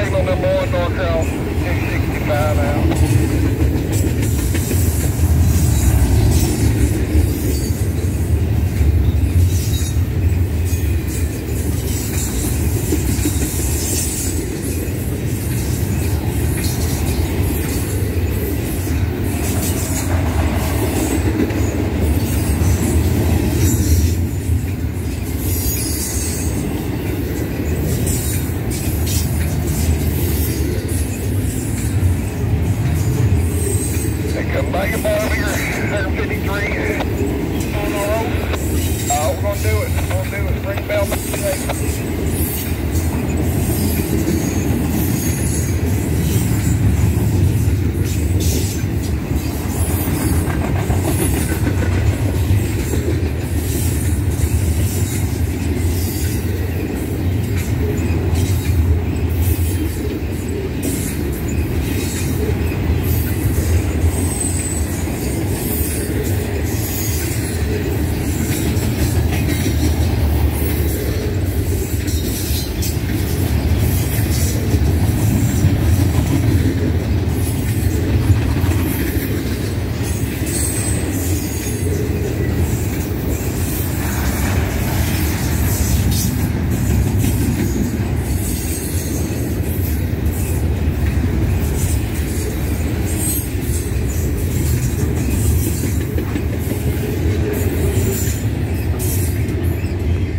diagonal number one, Norcal, 65 now. Take a ball here, On the road. Uh, we're going to do it. We're going to do it. Ring bell. Take.